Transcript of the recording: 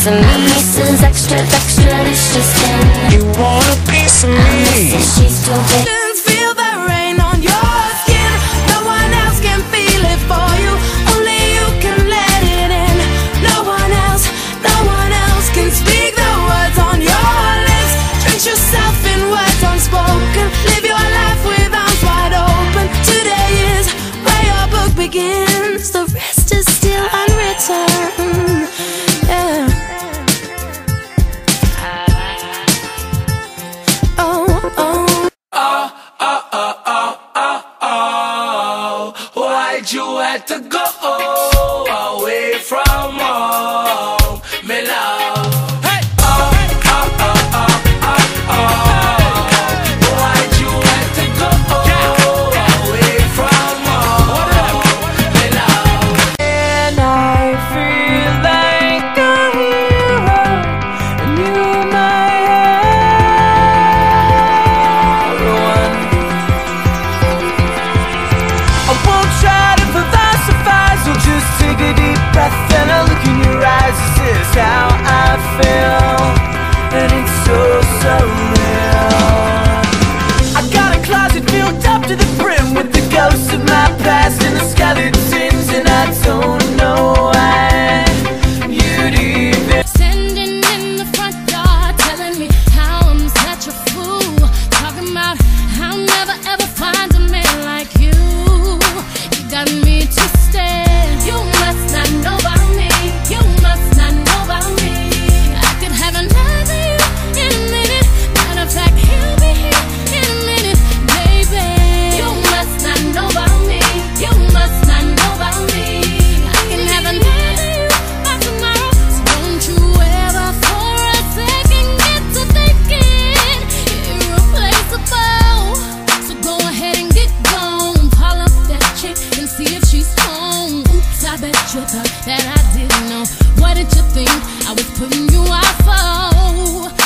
piece of me? Mrs. Extra, extra, delicious thing. You want a piece of me? She's too big. You have to go away from home, breath and I look in your eyes. This is how I feel, and it's so surreal. I got a closet filled up to the brim with the ghosts of my past and the skeletons, Bet you thought that I didn't know. What did you think I was putting you out for?